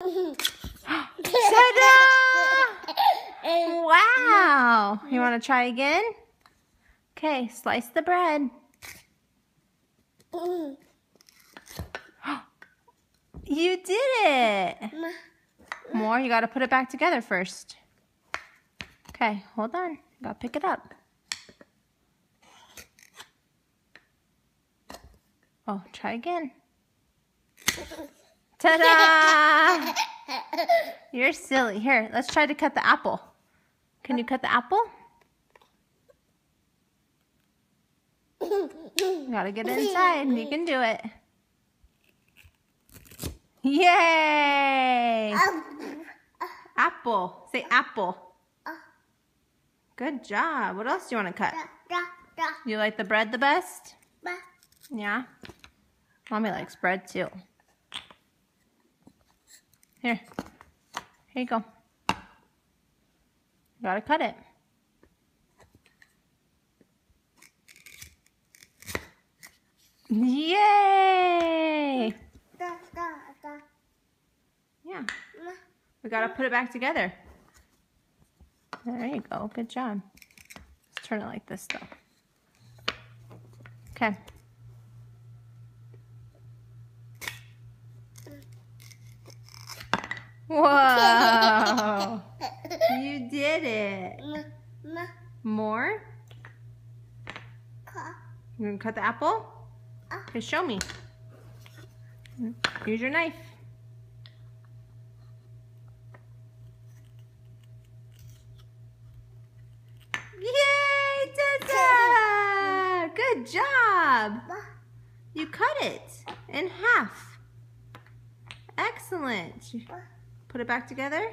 Ta-da! Wow! You want to try again? Okay, slice the bread. You did it! More, you got to put it back together first. Okay, hold on. Got to pick it up. Oh, try again. Ta-da! You're silly. Here, let's try to cut the apple. Can you cut the apple? You gotta get inside. You can do it. Yay! Apple. Say apple. Good job. What else do you want to cut? You like the bread the best? Yeah? Mommy likes bread too. Here. Here you go. Gotta cut it. Yay! Yeah. We gotta put it back together. There you go. Good job. Let's turn it like this though. Okay. Whoa! You did it. More? You gonna cut the apple? Okay, show me. Use your knife. Yay, Tessa! Good job. You cut it in half. Excellent. Put it back together.